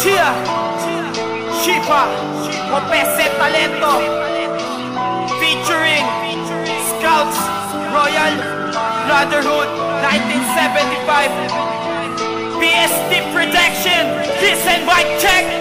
Chia, Shifa, Opese Talento, featuring Scouts Royal Brotherhood 1975, PST Protection, Kiss and White Check.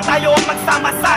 tayo magsama-sama